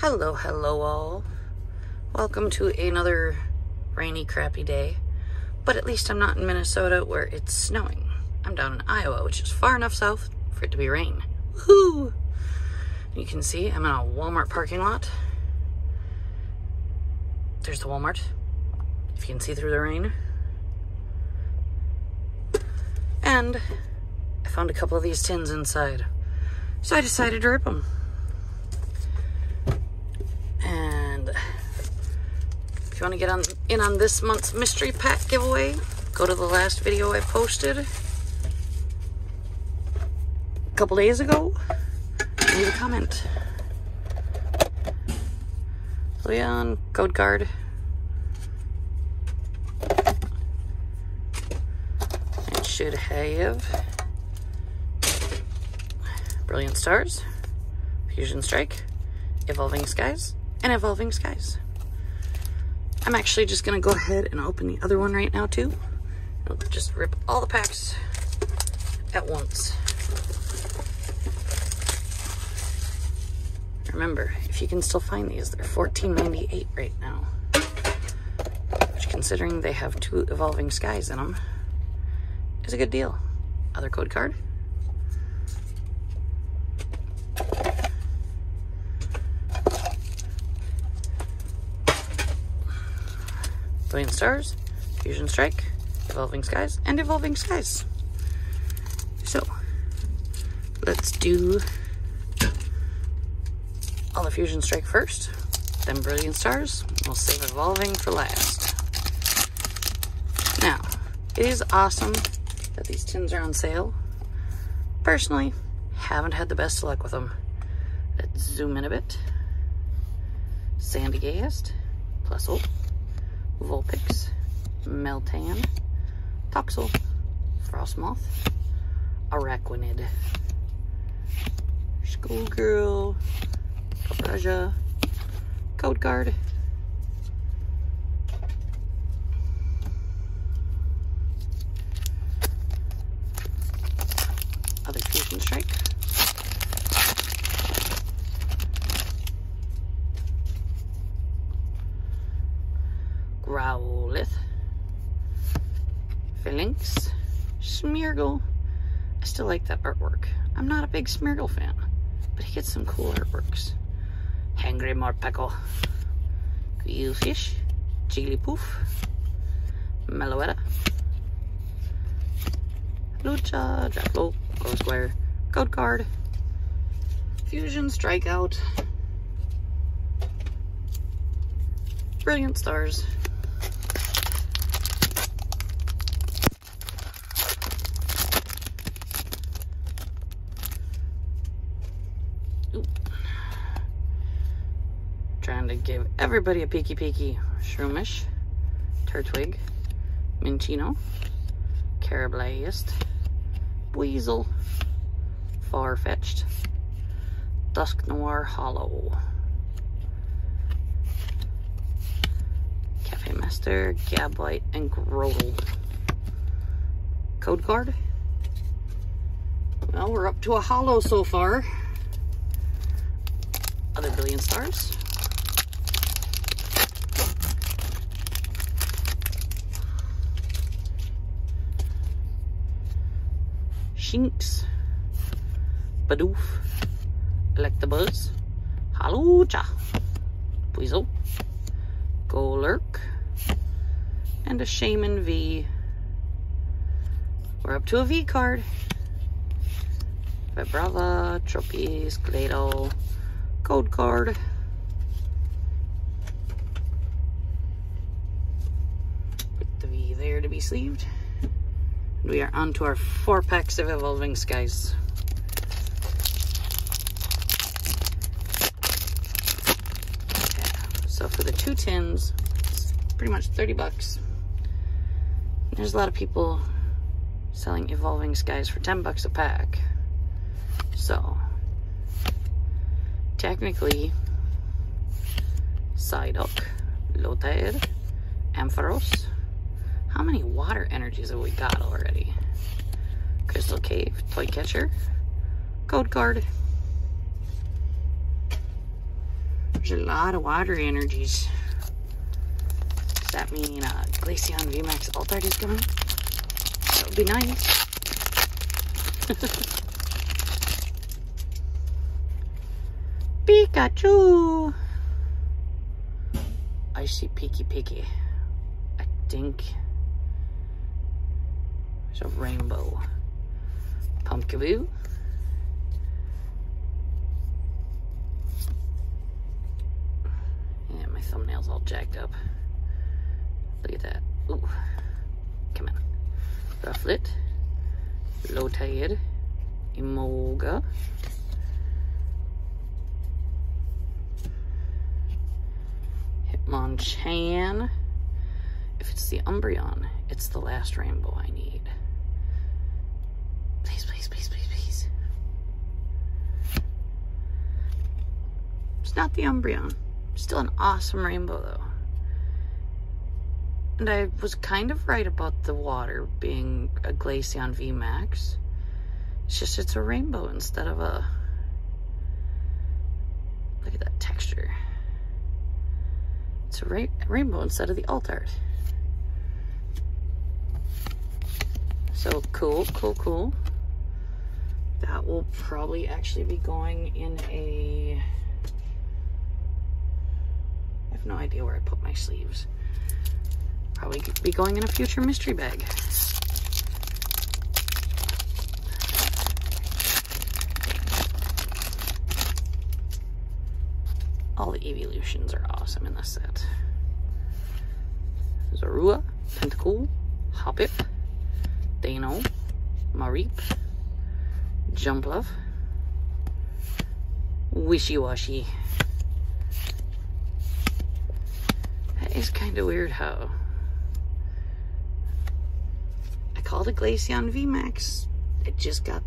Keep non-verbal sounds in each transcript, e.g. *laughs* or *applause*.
Hello, hello all. Welcome to another rainy, crappy day. But at least I'm not in Minnesota where it's snowing. I'm down in Iowa, which is far enough south for it to be rain. Woohoo! You can see I'm in a Walmart parking lot. There's the Walmart. If you can see through the rain. And I found a couple of these tins inside. So I decided to rip them. And if you want to get on in on this month's mystery pack giveaway, go to the last video I posted a couple days ago. Leave a comment. Leon, code card. It should have Brilliant Stars, Fusion Strike, Evolving Skies, and Evolving Skies. I'm actually just gonna go ahead and open the other one right now too. I'll just rip all the packs at once. Remember, if you can still find these, they're $14.98 right now. Which, considering they have two Evolving Skies in them, is a good deal. Other code card. Brilliant Stars, Fusion Strike, Evolving Skies, and Evolving Skies. So, let's do all the Fusion Strike first, then Brilliant Stars. We'll save Evolving for last. Now, it is awesome that these tins are on sale. Personally, haven't had the best luck with them. Let's zoom in a bit. Sandygast, plus oh, Vulpix, Meltan, Toxel, Frosmoth, Araquanid, Schoolgirl, Capraja, Code Card, other Fusion Strike, Smeargle. I still like that artwork. I'm not a big Smeargle fan, but he gets some cool artworks. Hangry Morpeko, Qwilfish, Jigglypuff, Meloetta, Lucha, Draplo, Go Square, Code Card, Fusion Strikeout, Brilliant Stars, trying to give everybody a peeky peeky. Shroomish, Turtwig, Minccino, Karrablast, Weasel, Farfetch'd, Dusknoir Holo, Cafe Master, Gabite, and Grotle. Code card. Well, we're up to a holo so far. Other Brilliant Stars. Shinx, Bidoof, Electabuzz, Hawlucha, Weasel, Golurk, and a Shaymin V. We're up to a V card. Vibrava, Tropius, Glado, Code card. Put the V there to be sleeved. We are on to our four packs of Evolving Skies. Okay, so for the two tins, it's pretty much 30 bucks. There's a lot of people selling Evolving Skies for 10 bucks a pack. So, technically, Psyduck, Lotad, Ampharos, how many water energies have we got already? Crystal Cave, Toy Catcher, Code Card, There's a lot of water energies. Does that mean uh, Glaceon VMAX Altart is coming? That would be nice. *laughs* Pikachu! I see Peaky Peaky. I think there's a rainbow. Pumpkaboo. Yeah, my thumbnail's all jacked up. Look at that. Ooh. Come on. Rufflet. Lotad. Emolga. Hitmonchan. If it's the Umbreon, it's the last rainbow I need. It's not the Umbreon. Still an awesome rainbow, though. And I was kind of right about the water being a Glaceon VMAX. It's just it's a rainbow instead of a... Look at that texture. It's a ra rainbow instead of the Altart. So cool, cool, cool. That will probably actually be going in a... No idea where I put my sleeves. Probably be going in a future mystery bag. All the evolutions are awesome in this set. Zorua, Tentacool, Hoppip, Dano, Mareep, Jumpluff, Wishiwashi. Is kind of weird how I called it Glaceon VMAX. It just got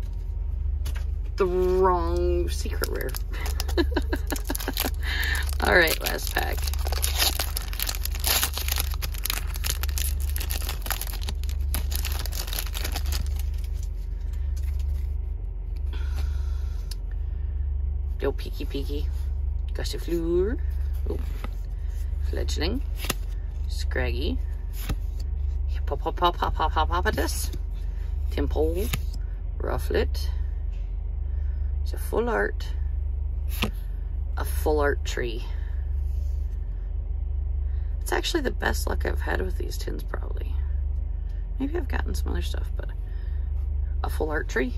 the wrong secret rare. *laughs* All right, last pack. Yo, Peaky Peaky. Gossifleur. Oh. Fletchling. Scraggy. Hippopotamus. Temple. Rufflet. It's a full art a full art tree. It's actually the best luck I've had with these tins, probably. Maybe I've gotten some other stuff, but a full art tree.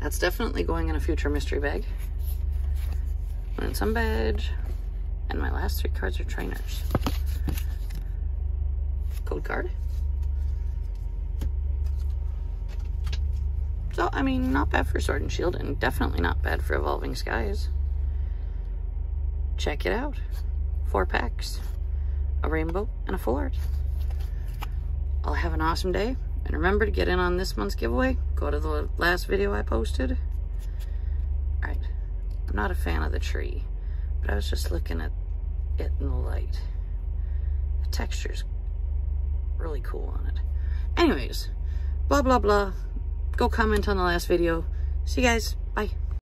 That's definitely going in a future mystery bag. And some badge. And my last three cards are trainers. Code card. So, I mean, not bad for Sword and Shield, and definitely not bad for Evolving Skies check it out. Four packs, a rainbow, and a full art. I'll have an awesome day. And remember to get in on this month's giveaway. Go to the last video I posted. All right. I'm not a fan of the tree, but I was just looking at it in the light. The texture's really cool on it. Anyways, blah, blah, blah. Go comment on the last video. See you guys. Bye.